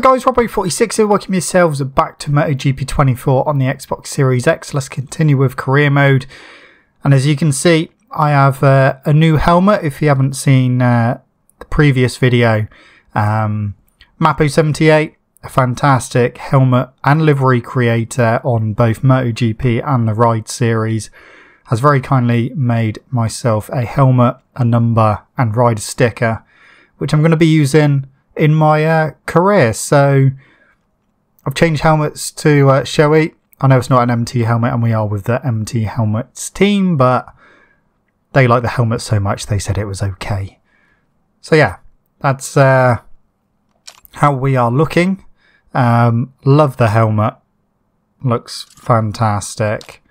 guys, Robo46 here, welcome yourselves back to MotoGP 24 on the Xbox Series X. Let's continue with career mode. And as you can see, I have uh, a new helmet if you haven't seen uh, the previous video. Um, Mappo78, a fantastic helmet and livery creator on both MotoGP and the Ride series, has very kindly made myself a helmet, a number, and rider sticker, which I'm going to be using in my uh, career. So I've changed helmets to uh, Shoei. I know it's not an MT helmet, and we are with the MT helmets team, but they like the helmet so much they said it was okay. So yeah, that's uh, how we are looking. Um, love the helmet. Looks fantastic.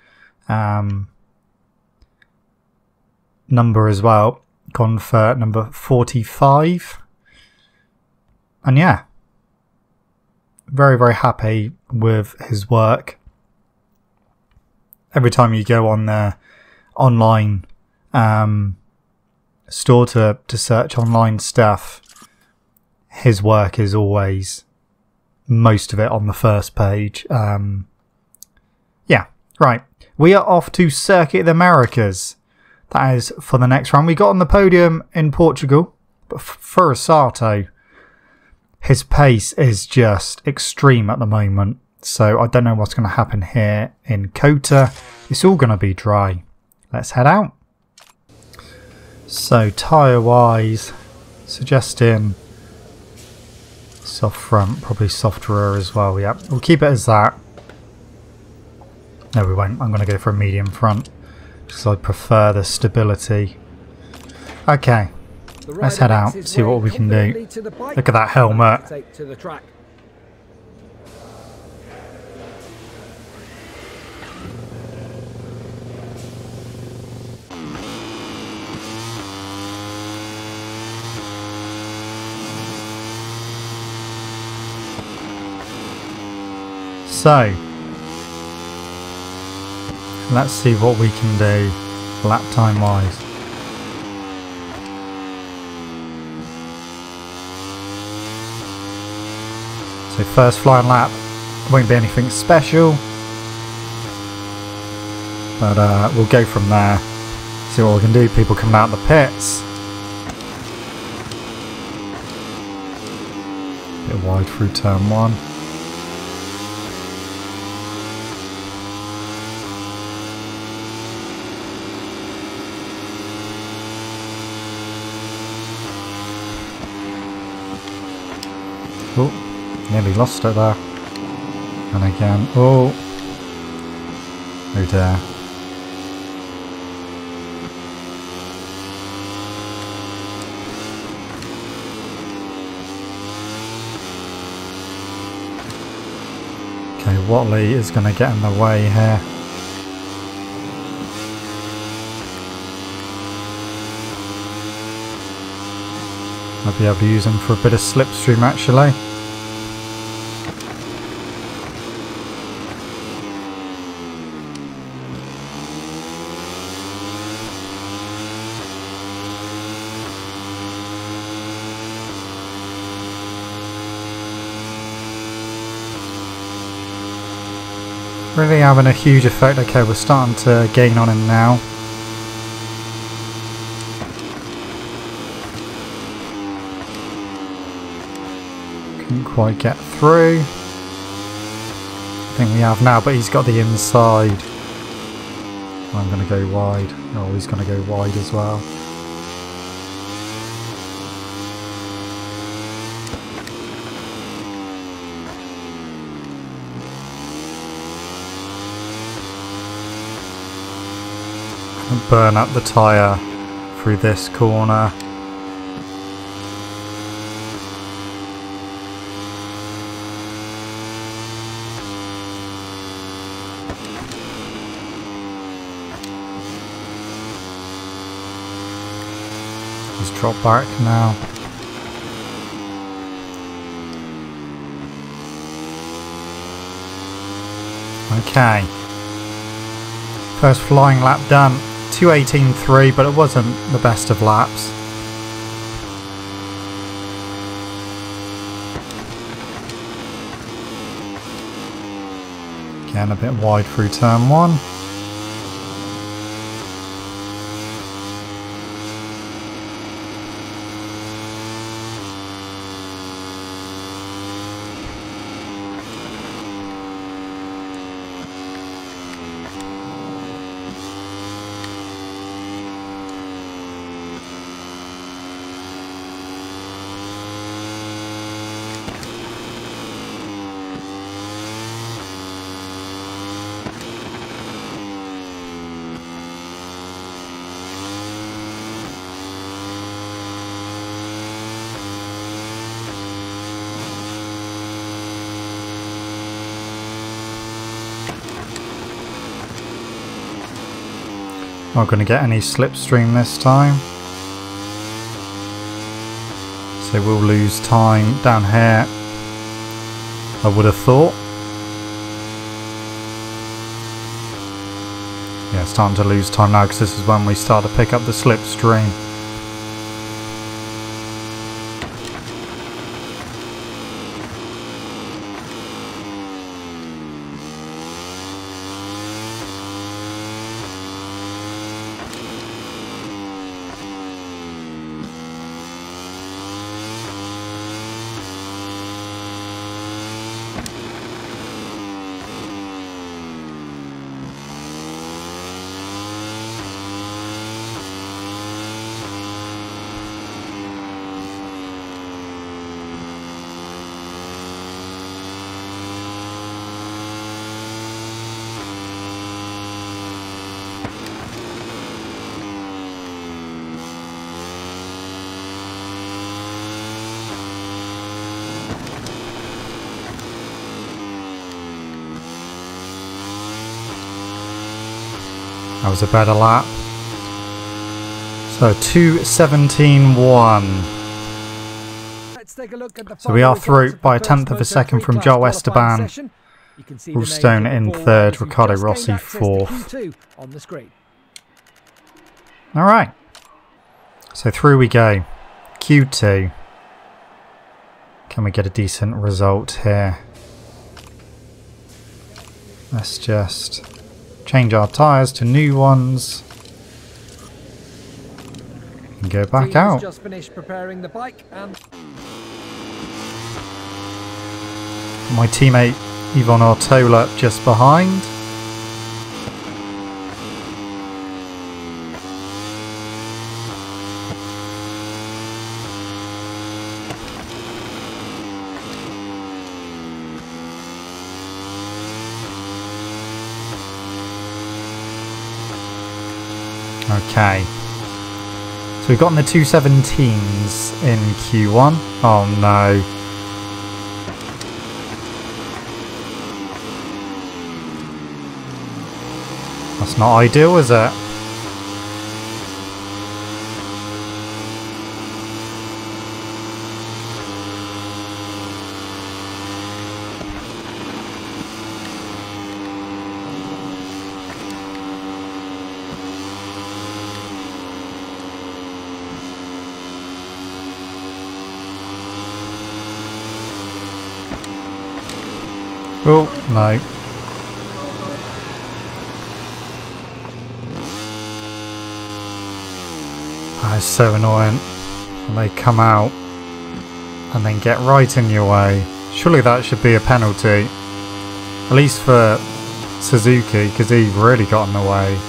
Um, number as well. Gone for number 45 and yeah, very, very happy with his work. Every time you go on the online um, store to, to search online stuff, his work is always most of it on the first page. Um, yeah, right. We are off to Circuit of the Americas. That is for the next round. We got on the podium in Portugal, but Furusato, his pace is just extreme at the moment. So I don't know what's going to happen here in COTA. It's all going to be dry. Let's head out. So tyre wise, suggesting soft front, probably soft rear as well. Yeah, we'll keep it as that. No, we won't. I'm going to go for a medium front because I prefer the stability. Okay, Let's head out, see what we can do. Look at that helmet. So, let's see what we can do lap time wise. So first flying lap won't be anything special. But uh, we'll go from there. See what we can do. People coming out of the pits. Bit wide through turn one. Oh, Nearly lost it there. And again, oh, oh dear. Okay, Whatley is going to get in the way here. I'll be able to use him for a bit of slipstream actually. Really having a huge effect. Okay, we're starting to gain on him now. Couldn't quite get through. I think we have now, but he's got the inside. I'm going to go wide. Oh, he's going to go wide as well. Burn up the tyre through this corner. Just drop back now. Okay. First flying lap done. 218.3, but it wasn't the best of laps. Again, a bit wide through turn one. Not going to get any slipstream this time. So we'll lose time down here. I would have thought. Yeah, it's starting to lose time now because this is when we start to pick up the slipstream. That was a better lap. So 2.17.1. So we are through by a tenth of a second from Joel Esteban. Stone in third, Riccardo Rossi fourth. Alright. So through we go. Q2. Can we get a decent result here? Let's just change our tyres to new ones and go back out. Just finished preparing the bike and my teammate Ivan Artola just behind. Okay. So we've gotten the 217s in Q1. Oh no. That's not ideal, is it? Oh. That is so annoying when they come out and then get right in your way. Surely that should be a penalty. At least for Suzuki, because he really got in the way.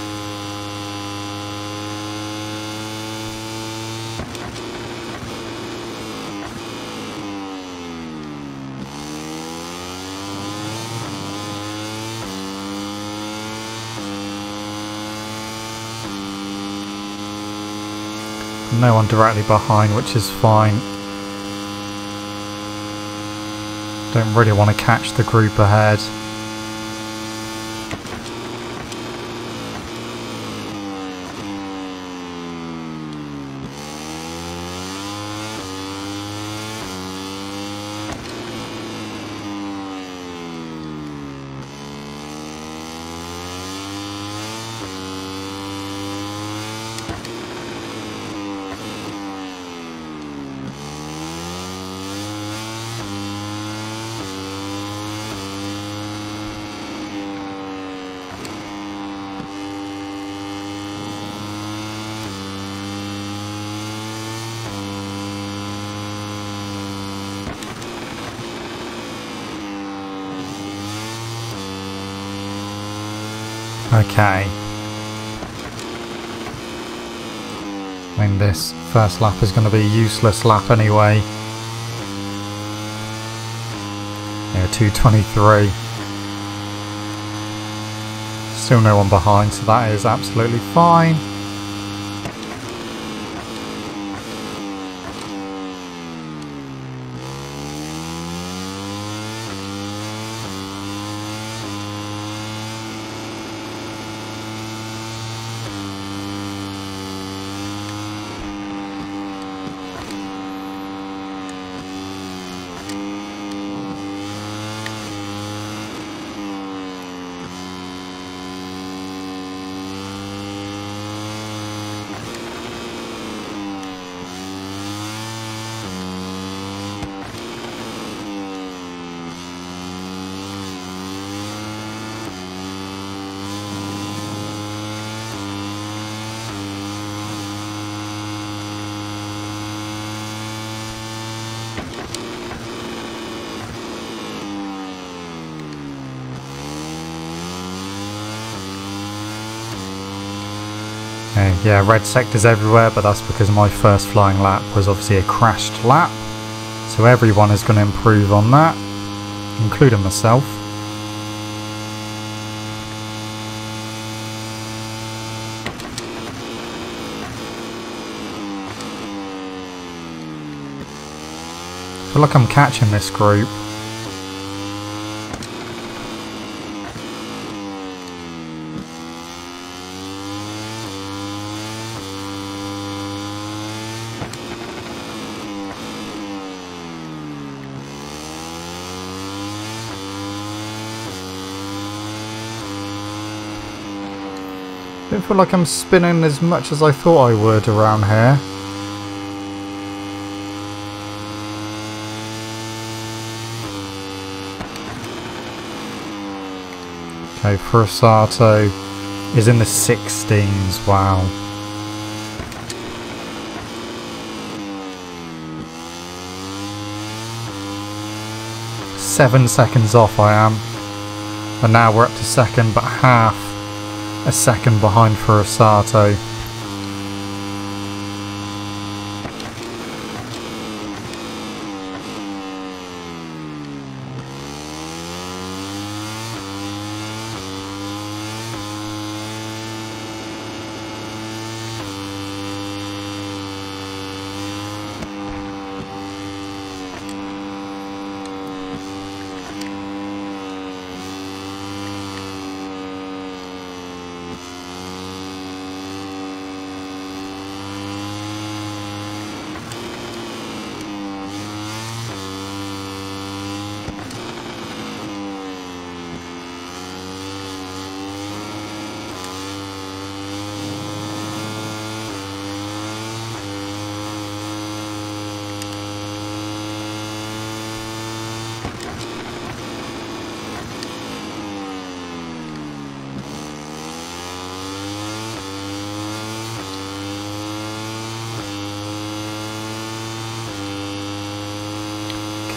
No one directly behind, which is fine. Don't really want to catch the group ahead. Okay. I mean, this first lap is going to be a useless lap anyway. Yeah, 223. Still no one behind, so that is absolutely fine. Okay, yeah, red sectors everywhere, but that's because my first flying lap was obviously a crashed lap. So everyone is going to improve on that, including myself. I feel like I'm catching this group. Feel like I'm spinning as much as I thought I would around here. Okay, Furusato is in the 16s, wow. Seven seconds off I am. And now we're up to second, but half a second behind Furusato.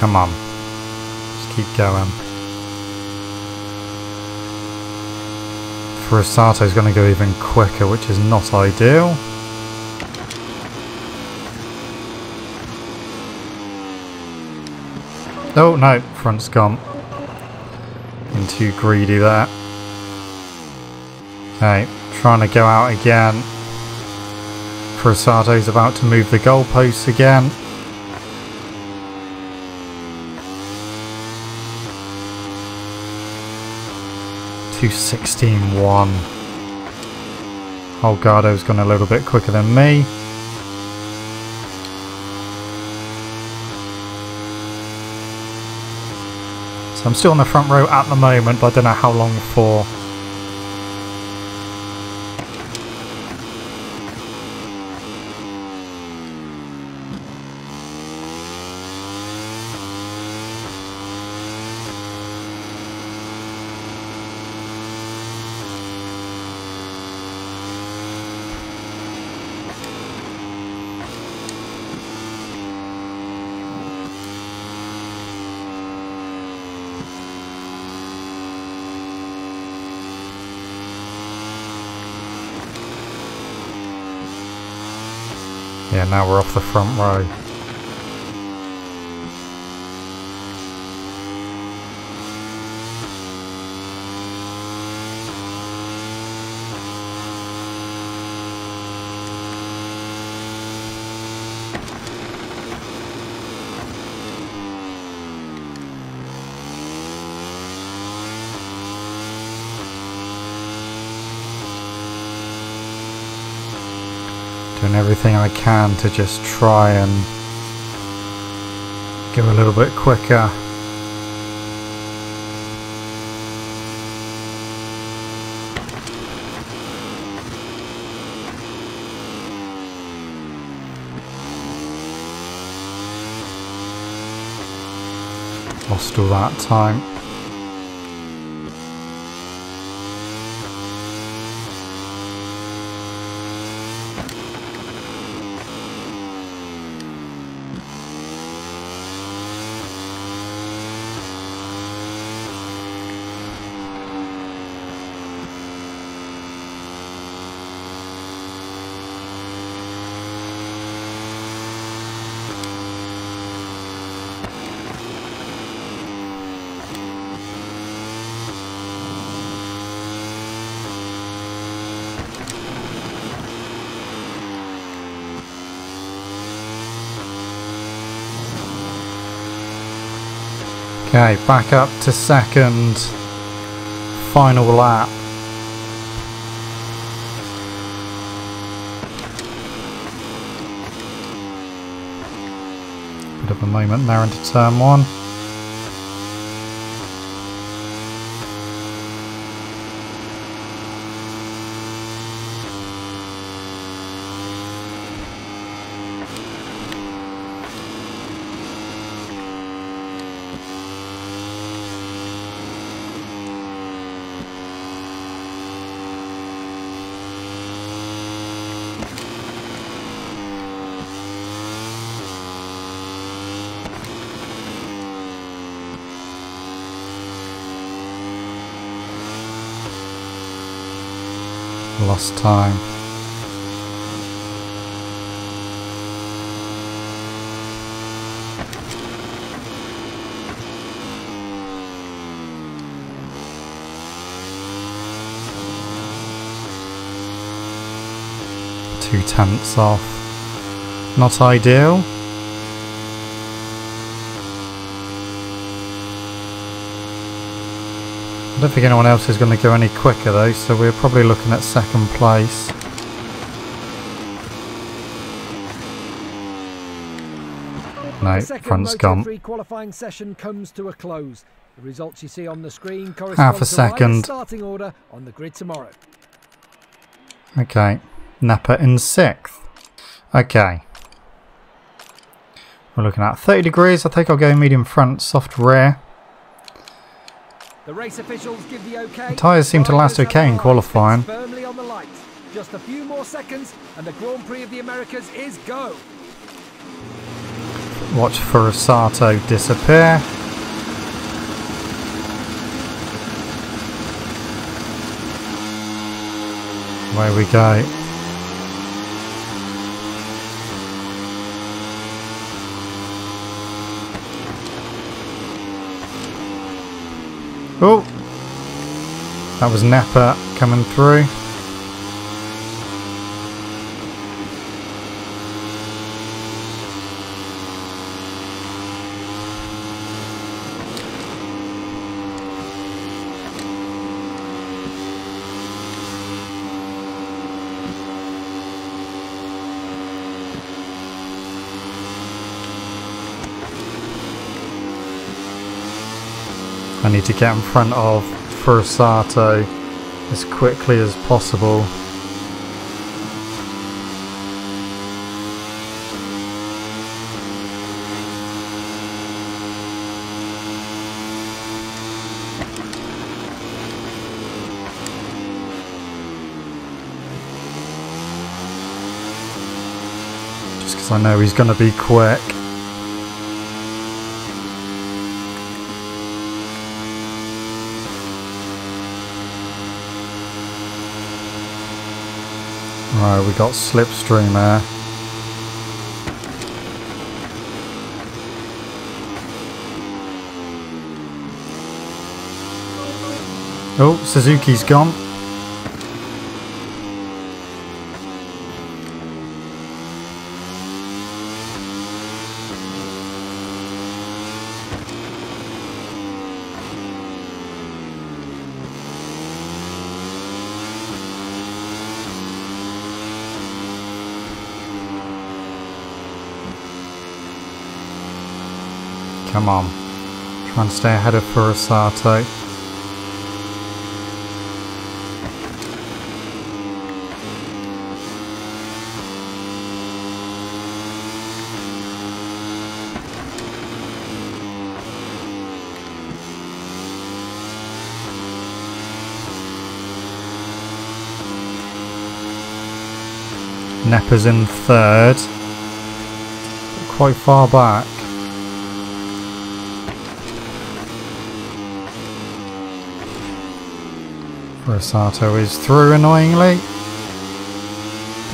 Come on. Just keep going. Furusato's going to go even quicker, which is not ideal. Oh no, front's gone. Been too greedy there. Okay, trying to go out again. Furusato's about to move the goalposts again. Two sixteen one. Oh Holgado's gone a little bit quicker than me. So I'm still on the front row at the moment, but I don't know how long for. Now we're off the front row. Everything I can to just try and go a little bit quicker. Lost all that time. Okay, back up to second. Final lap. Bit of a moment there into turn one. Lost time. Two tenths off. Not ideal. Don't think anyone else is going to go any quicker though, so we're probably looking at second place. No, front's gone. qualifying session comes to a close. The results you see on the screen Half a second. starting order on the grid tomorrow. Okay, Napa in sixth. Okay. We're looking at 30 degrees. I think I'll go medium front, soft rear. The race officials give the okay. The tyres seem to last okay in qualifying. Firmly on the light. Just a few more seconds and the Grand Prix of the Americas is go. Watch Furusato disappear. Away we go. Oh! That was Napa coming through. Need to get in front of Furusato as quickly as possible. Just because I know he's going to be quick. Right, we got slipstream there. Oh, Suzuki's gone. Come on. Try and stay ahead of Furusato. Nepper's in third. Quite far back. Rosato is through annoyingly.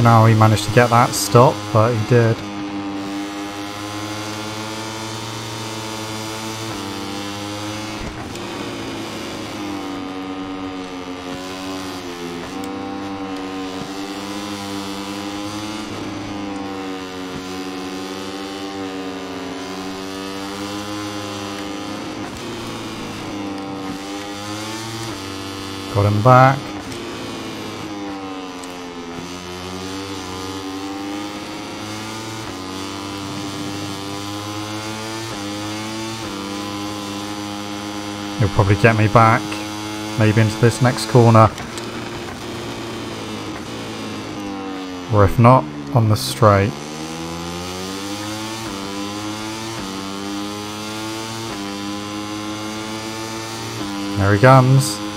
How he managed to get that stop, but he did. Got him back. He'll probably get me back. Maybe into this next corner. Or if not, on the straight. There he comes.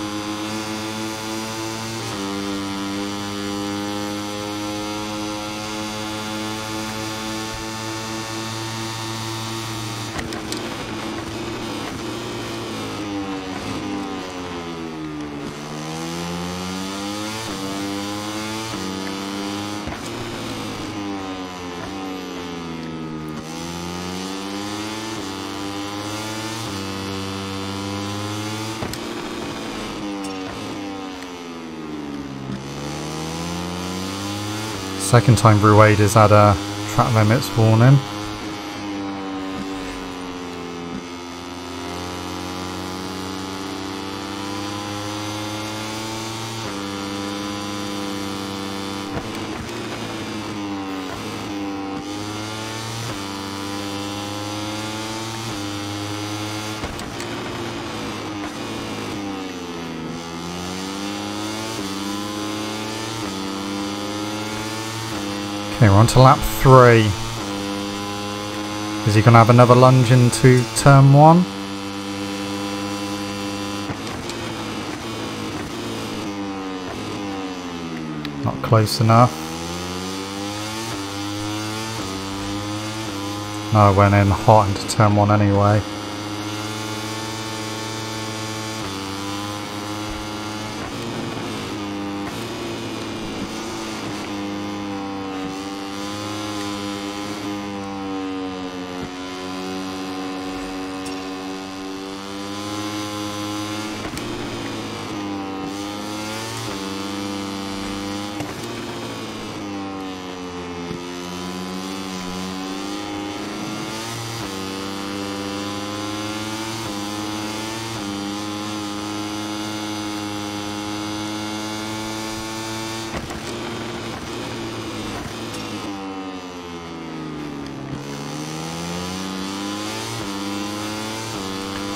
Second time Ruade has had a track limits warning. Okay, we're on to lap three. Is he going to have another lunge into turn one? Not close enough. No, I went in hot into turn one anyway.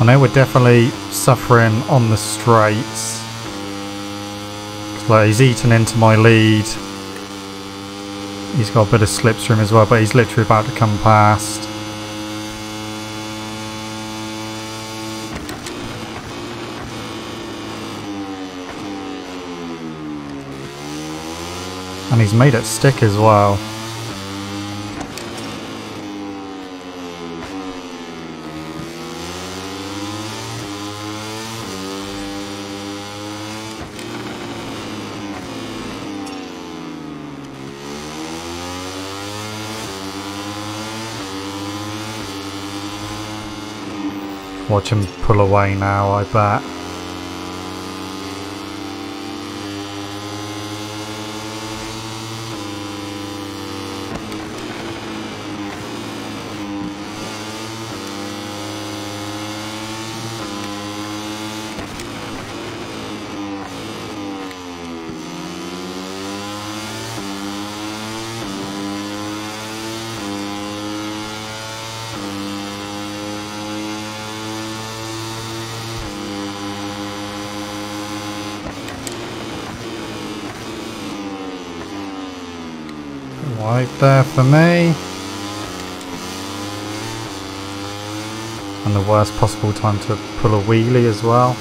Know we're definitely suffering on the straights. Like he's eaten into my lead. He's got a bit of slipstream as well, but he's literally about to come past. And he's made it stick as well. Watch him pull away now, I bet. There for me. And the worst possible time to pull a wheelie as well.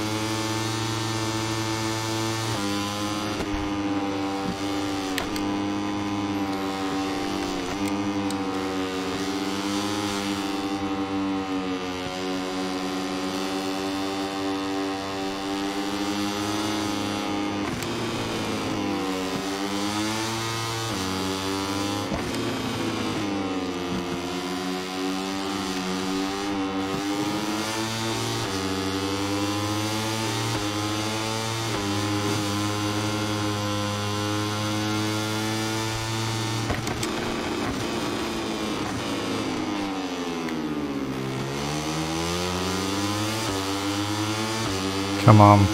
Come on.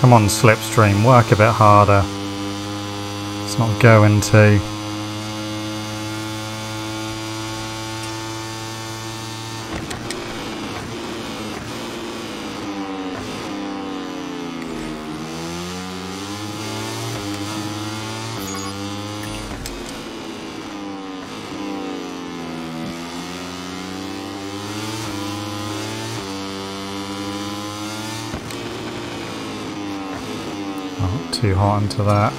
Come on, Slipstream, work a bit harder. It's not going to. Too hot into that.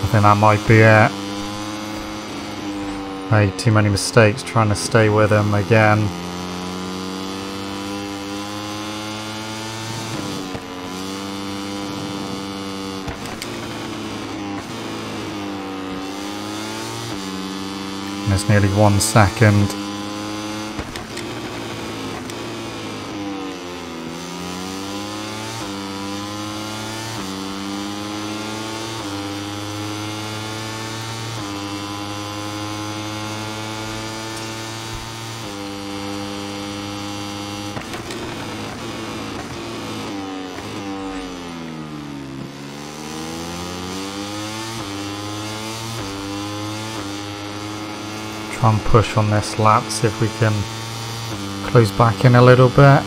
I think that might be it. Made too many mistakes trying to stay with him again. It's nearly one second. Try and push on this lap, see if we can close back in a little bit.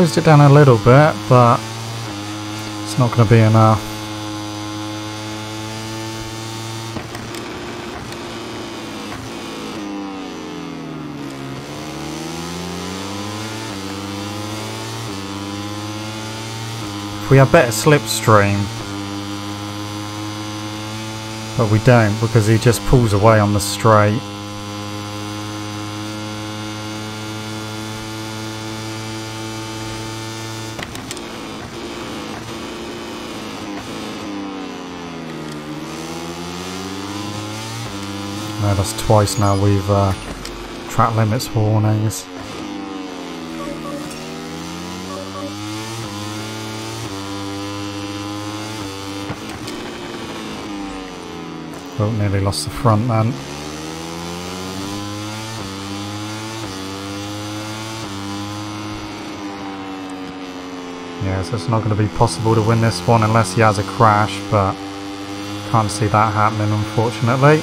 Closed it down a little bit, but it's not going to be enough. If we had better slipstream, but we don't because he just pulls away on the straight. No, that's twice now we've uh, track limits warnings. Oh, nearly lost the front then. Yeah, so it's not going to be possible to win this one unless he has a crash, but can't see that happening unfortunately.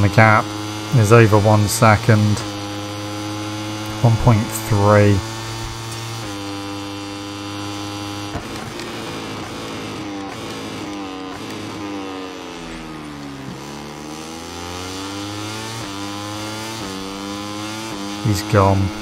And the gap is over one second. 1.3. He's gone.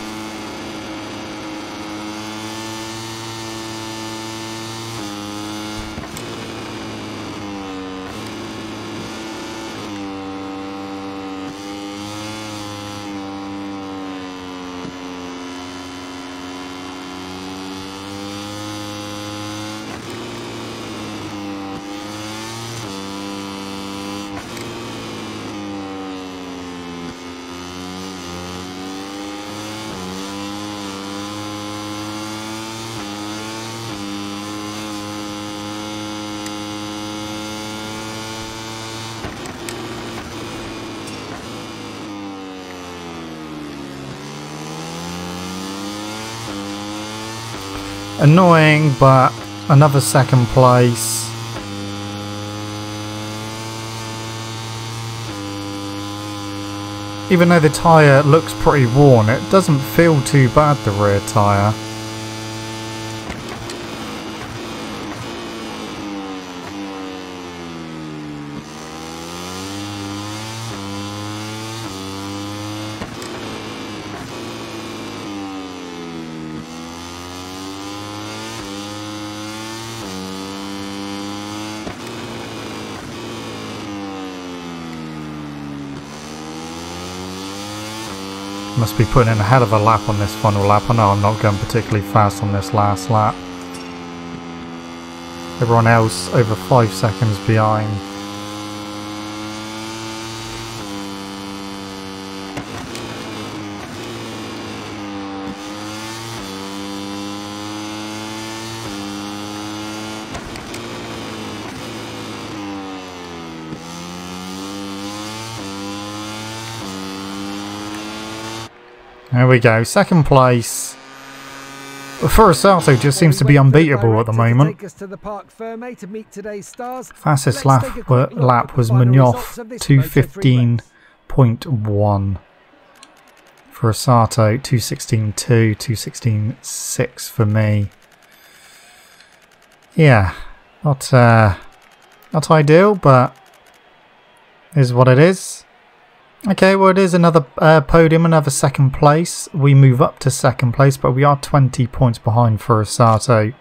Annoying, but another second place. Even though the tyre looks pretty worn, it doesn't feel too bad, the rear tyre. Must be putting in a hell of a lap on this final lap. I know I'm not going particularly fast on this last lap. Everyone else over 5 seconds behind. There we go, second place. Furusato just seems to be unbeatable at the moment. Fastest lap, lap was Munoz, 215.1. Furusato, 216.2, 216.6 for me. Yeah, not, uh, not ideal, but is what it is. Okay, well it is another uh, podium, another second place. We move up to second place, but we are 20 points behind Furusato.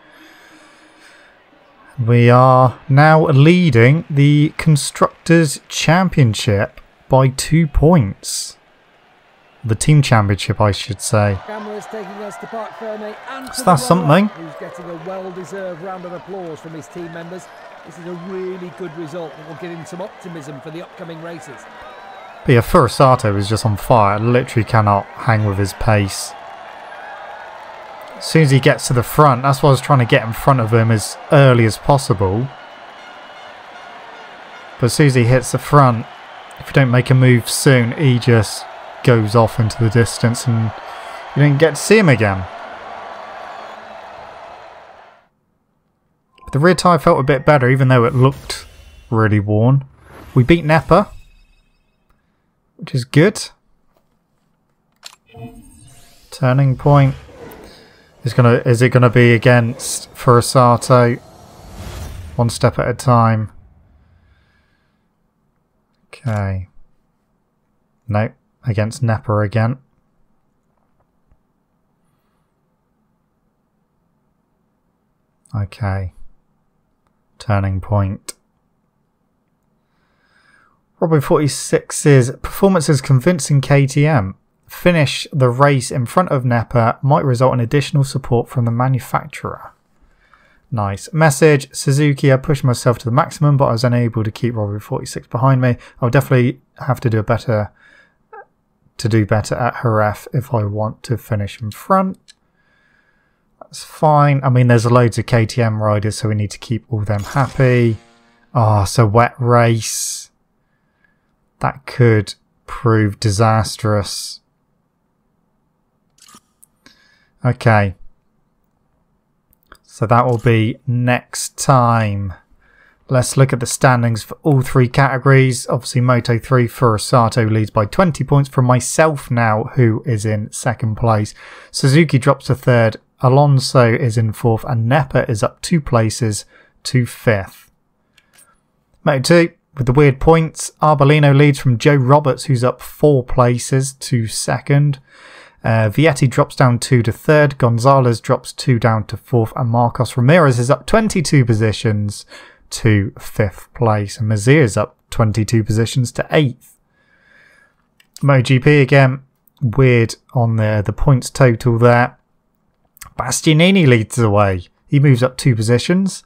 We are now leading the Constructors' Championship by two points. The Team Championship, I should say. So that's something. Who's getting a well-deserved round of applause from his team members. This is a really good result that will give him some optimism for the upcoming races. But yeah, Furusato is just on fire. Literally cannot hang with his pace. As soon as he gets to the front, that's why I was trying to get in front of him as early as possible. But as soon as he hits the front, if you don't make a move soon, he just goes off into the distance and you don't get to see him again. But the rear tyre felt a bit better, even though it looked really worn. We beat Nepa which is good. Turning point is gonna is it gonna be against Furusato? One step at a time. Okay. Nope, against Nepa again. Okay. Turning point. Robo46's performance is convincing KTM. Finish the race in front of Nepa might result in additional support from the manufacturer. Nice. Message Suzuki, I pushed myself to the maximum, but I was unable to keep Robo46 behind me. I'll definitely have to do a better to do better at Jerez if I want to finish in front. That's fine. I mean, there's loads of KTM riders, so we need to keep all them happy. Ah, oh, so wet race that could prove disastrous. Okay. So that will be next time. Let's look at the standings for all three categories. Obviously, Moto 3 Furusato leads by 20 points from myself now, who is in second place. Suzuki drops to third. Alonso is in fourth, and Nepa is up two places to fifth. Moto 2, with the weird points, Arbolino leads from Joe Roberts, who's up four places to second. Uh, Vietti drops down two to third. Gonzalez drops two down to fourth. And Marcos Ramirez is up 22 positions to fifth place. And Mazir is up 22 positions to eighth. MotoGP again, weird on the, the points total there. Bastianini leads the way. He moves up two positions.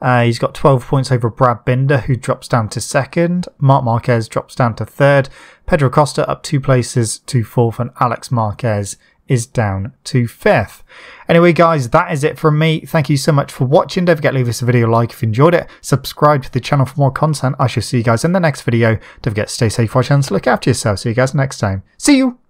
Uh, he's got 12 points over Brad Binder, who drops down to second. Marc Marquez drops down to third. Pedro Acosta up two places to fourth, and Alex Marquez is down to fifth. Anyway, guys, that is it from me. Thank you so much for watching. Don't forget to leave this a video like if you enjoyed it. Subscribe to the channel for more content. I shall see you guys in the next video. Don't forget to stay safe, watch and look after yourself. See you guys next time. See you!